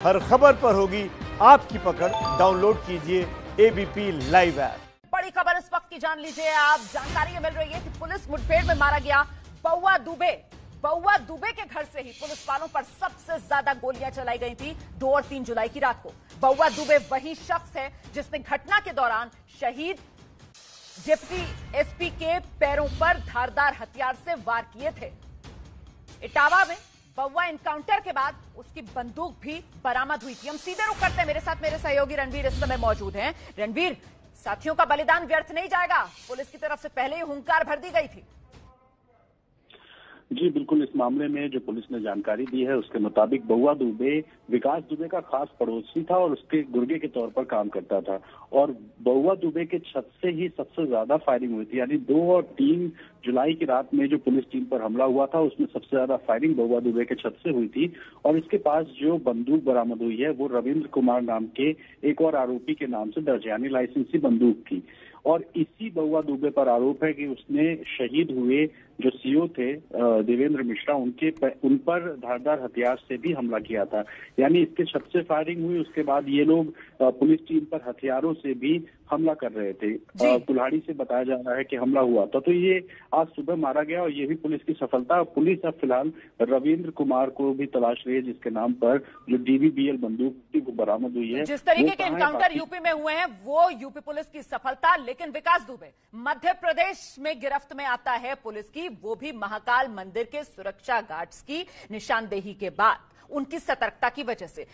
हर खबर पर होगी आपकी पकड़। डाउनलोड कीजिए एबीपी लाइव ऐप बड़ी खबर इस वक्त की जान लीजिए आप। जानकारी मिल रही है कि पुलिस मुठभेड़ में मारा गया बउआ दुबे। बउआ दुबे के घर से ही पुलिस वालों पर सबसे ज़्यादा गोलियाँ चलाई गई थी दो और तीन जुलाई की रात को। बउआ दुबे वही शख्स है जिसने घटना के दौरान शहीद, डिप्टी एसपी के पैरों पर धारदार हथियार से वार किए थे। इटावा में बउआ इनकाउंटर के बाद उसकी बंदूक भी बरामद हुई थी। हम सीधे रुक करते हैं। मेरे साथ मेरे सहयोगी रणवीर इस समय मौजूद हैं। रणवीर, साथियों का बलिदान व्यर्थ नहीं जाएगा। पुलिस की तरफ़ से पहले ही हुंकार भर दी गई थी। जी, बिल्कुल इस मामले में जो पुलिस ने जानकारी दी है, उसके मुताबिक बउआ दुबे, विकास दुबे का खास पड़ोसी था और उसके गुर्गे के तौर पर काम करता था। और बउआ दुबे के छत से ही सबसे ज़्यादा फायरिंग हुई थी। यानी दो और तीन जुलाई की रात में जो पुलिस टीम पर हमला हुआ था, उसमें सबसे ज़्यादा फायरिंग बउआ दुबे के छत से हुई थी। और इसके पास जो बंदूक बरामद हुई है, वो रविंद्र कुमार नाम के एक और आरोपी के नाम से दर्ज यानी लाइसेंसी बंदूक थी और इसी बउआ दुबे पर आरोप है कि उसने शहीद हुए जो सीओ थे देवेंद्र मिश्रा, उनके उन पर धारदार हथियार से भी हमला किया था। यानी इसके छत से फायरिंग हुई, उसके बाद ये लोग पुलिस टीम पर हथियारों से भी हमला कर रहे थे। कुल्हाड़ी से बताया जा रहा है कि हमला हुआ था। तो ये आज सुबह मारा गया और ये भी पुलिस की सफलता। पुलिस अब फ़िलहाल रविंद्र कुमार को भी तलाश रही है जिसके नाम पर जो डीवीबीएल बंदूक थी वो बरामद हुई है। जिस तरीके के इनकाउंटर यूपी में हुए हैं वो यूपी पुलिस की सफलता लेकिन विकास दुबे मध्य प्रदेश में गिरफ्त में आता है पुलिस की वो भी महाकाल मंदिर के सुरक्षा गार्ड्स की निशानदेही के बाद उनकी सतर्कता की वजह से।